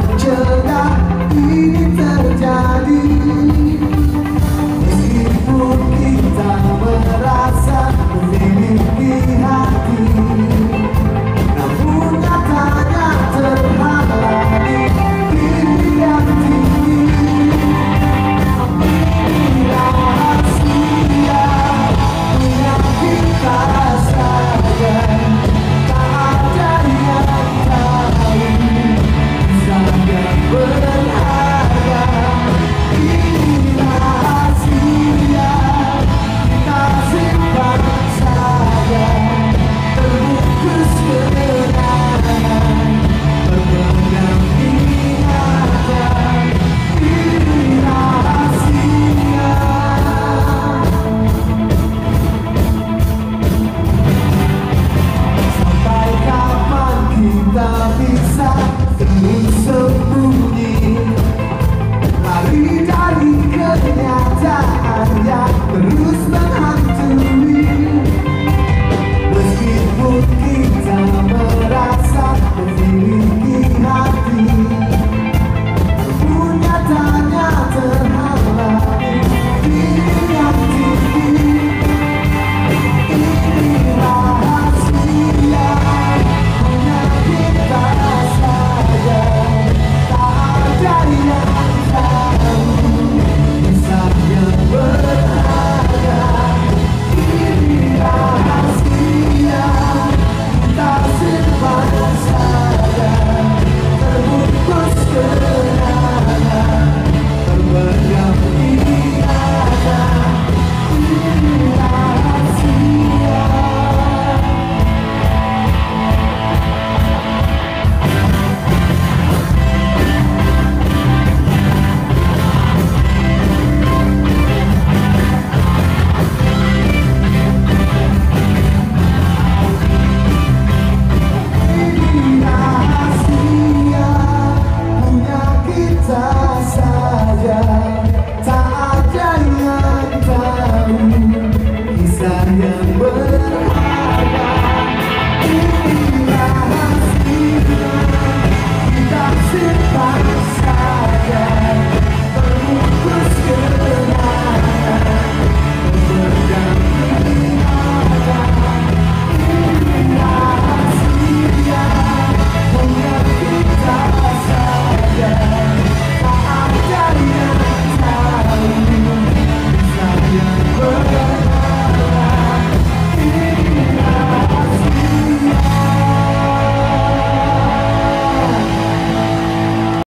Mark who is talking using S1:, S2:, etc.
S1: 等着 forever